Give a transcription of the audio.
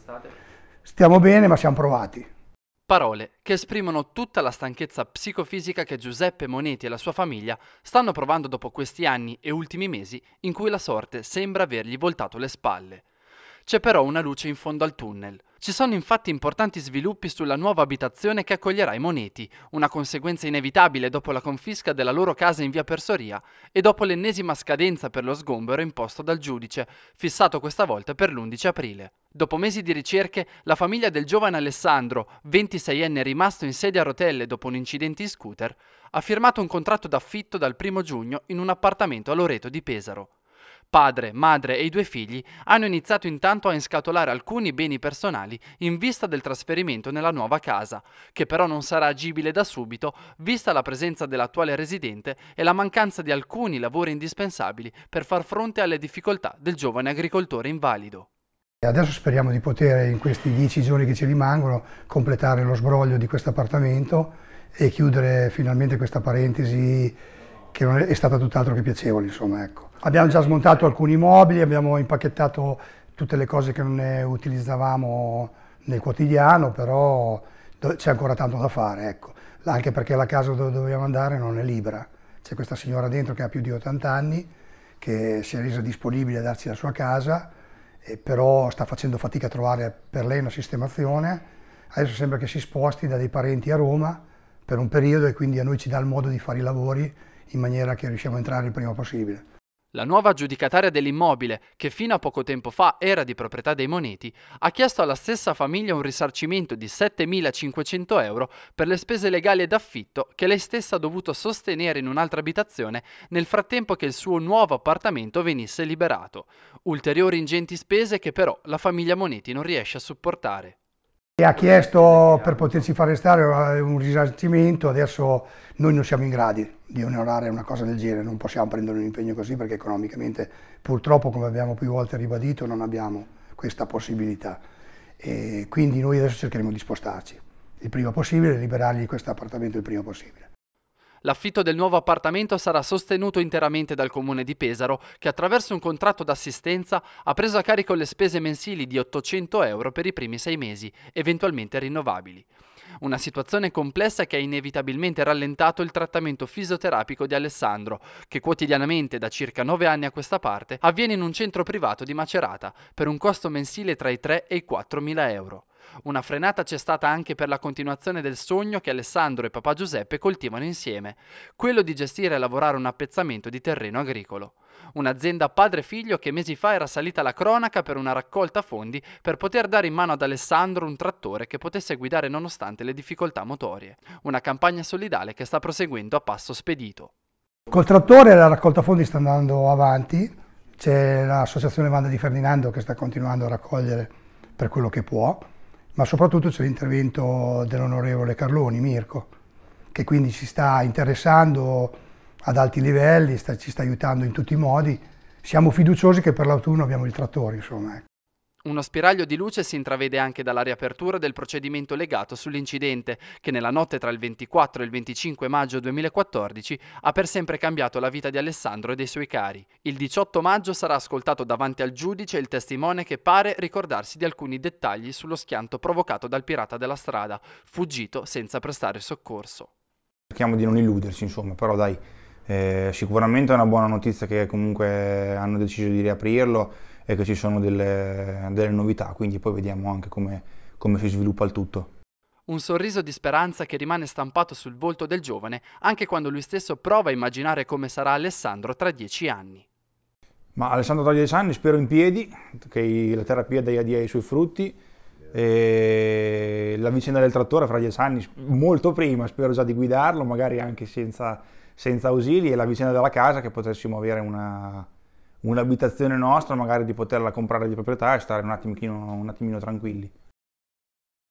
state? Stiamo bene, ma siamo provati. Parole che esprimono tutta la stanchezza psicofisica che Giuseppe Moneti e la sua famiglia stanno provando dopo questi anni e ultimi mesi in cui la sorte sembra avergli voltato le spalle. C'è però una luce in fondo al tunnel. Ci sono infatti importanti sviluppi sulla nuova abitazione che accoglierà i Moneti, una conseguenza inevitabile dopo la confisca della loro casa in via Persoria e dopo l'ennesima scadenza per lo sgombero imposto dal giudice, fissato questa volta per l'11 aprile. Dopo mesi di ricerche, la famiglia del giovane Alessandro, 26enne rimasto in sedia a rotelle dopo un incidente in scooter, ha firmato un contratto d'affitto dal 1 giugno in un appartamento a Loreto di Pesaro. Padre, madre e i due figli hanno iniziato intanto a inscatolare alcuni beni personali in vista del trasferimento nella nuova casa, che però non sarà agibile da subito, vista la presenza dell'attuale residente e la mancanza di alcuni lavori indispensabili per far fronte alle difficoltà del giovane agricoltore invalido. Adesso speriamo di poter in questi dieci giorni che ci rimangono completare lo sbroglio di questo appartamento e chiudere finalmente questa parentesi che non è stata tutt'altro che piacevole, insomma, ecco. Abbiamo già smontato alcuni mobili, abbiamo impacchettato tutte le cose che non ne utilizzavamo nel quotidiano, però c'è ancora tanto da fare, ecco. Anche perché la casa dove dobbiamo andare non è libera. C'è questa signora dentro che ha più di 80 anni, che si è resa disponibile a darci la sua casa, però sta facendo fatica a trovare per lei una sistemazione. Adesso sembra che si sposti da dei parenti a Roma per un periodo e quindi a noi ci dà il modo di fare i lavori in maniera che riusciamo a entrare il prima possibile. La nuova aggiudicataria dell'immobile, che fino a poco tempo fa era di proprietà dei Moneti, ha chiesto alla stessa famiglia un risarcimento di 7.500 euro per le spese legali ed affitto che lei stessa ha dovuto sostenere in un'altra abitazione nel frattempo che il suo nuovo appartamento venisse liberato. Ulteriori ingenti spese che però la famiglia Moneti non riesce a supportare. Ha chiesto per poterci far restare un risarcimento, adesso noi non siamo in grado di onorare una cosa del genere, non possiamo prendere un impegno così perché economicamente purtroppo come abbiamo più volte ribadito non abbiamo questa possibilità e quindi noi adesso cercheremo di spostarci il prima possibile e liberargli questo appartamento il prima possibile. L'affitto del nuovo appartamento sarà sostenuto interamente dal comune di Pesaro, che attraverso un contratto d'assistenza ha preso a carico le spese mensili di 800 euro per i primi sei mesi, eventualmente rinnovabili. Una situazione complessa che ha inevitabilmente rallentato il trattamento fisioterapico di Alessandro, che quotidianamente da circa nove anni a questa parte avviene in un centro privato di Macerata, per un costo mensile tra i 3 e i 4 mila euro. Una frenata c'è stata anche per la continuazione del sogno che Alessandro e papà Giuseppe coltivano insieme, quello di gestire e lavorare un appezzamento di terreno agricolo. Un'azienda padre-figlio che mesi fa era salita alla cronaca per una raccolta fondi per poter dare in mano ad Alessandro un trattore che potesse guidare nonostante le difficoltà motorie. Una campagna solidale che sta proseguendo a passo spedito. Col trattore la raccolta fondi sta andando avanti, c'è l'associazione Vanda di Ferdinando che sta continuando a raccogliere per quello che può ma soprattutto c'è l'intervento dell'onorevole Carloni, Mirko, che quindi ci sta interessando ad alti livelli, sta, ci sta aiutando in tutti i modi. Siamo fiduciosi che per l'autunno abbiamo il trattore, insomma. Uno spiraglio di luce si intravede anche dalla riapertura del procedimento legato sull'incidente che nella notte tra il 24 e il 25 maggio 2014 ha per sempre cambiato la vita di Alessandro e dei suoi cari. Il 18 maggio sarà ascoltato davanti al giudice il testimone che pare ricordarsi di alcuni dettagli sullo schianto provocato dal pirata della strada, fuggito senza prestare soccorso. Cerchiamo di non illuderci, insomma, però dai, eh, sicuramente è una buona notizia che comunque hanno deciso di riaprirlo e che ci sono delle, delle novità, quindi poi vediamo anche come, come si sviluppa il tutto. Un sorriso di speranza che rimane stampato sul volto del giovane anche quando lui stesso prova a immaginare come sarà Alessandro tra dieci anni. Ma Alessandro tra dieci anni spero in piedi, che la terapia dia, dia i suoi frutti. E la vicenda del trattore fra dieci anni, molto prima, spero già di guidarlo, magari anche senza, senza ausili, e la vicenda della casa che potessimo avere una, un'abitazione nostra, magari di poterla comprare di proprietà e stare un attimino, un attimino tranquilli.